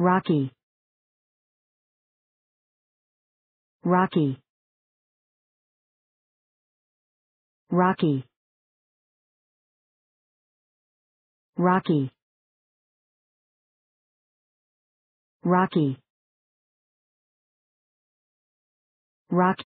Rocky. Rocky. Rocky. Rocky. Rocky. Rock.